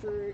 for